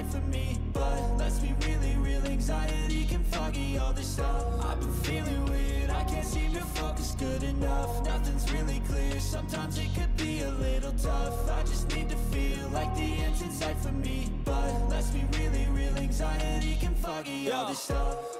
sight for me But let's be really real, anxiety can foggy all this stuff. I've been feeling weird, I can't seem to focus good enough. Nothing's really clear, sometimes it could be a little tough. I just need to feel like the end's in sight for me But let's be really real, anxiety can foggy all this stuff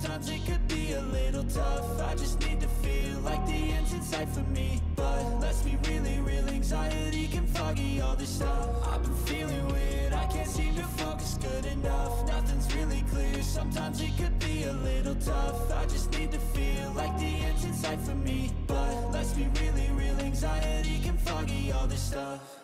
sometimes it could be a little tough. I just need to feel like the end's in sight for me. But let's be really real, anxiety can foggy all this stuff. I've been feeling weird, I can't seem to focus good enough. Nothing's really clear, sometimes it could be a little tough. I just need to feel like the end's in sight for me. But let's be really real, anxiety can foggy all this stuff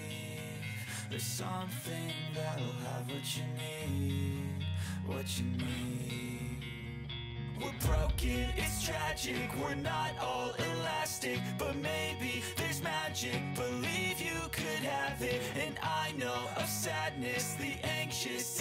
There's something that'll have what you need what you need. We're broken, it's tragic We're not all elastic But maybe there's magic. Believe you could have it And I know of sadness The anxious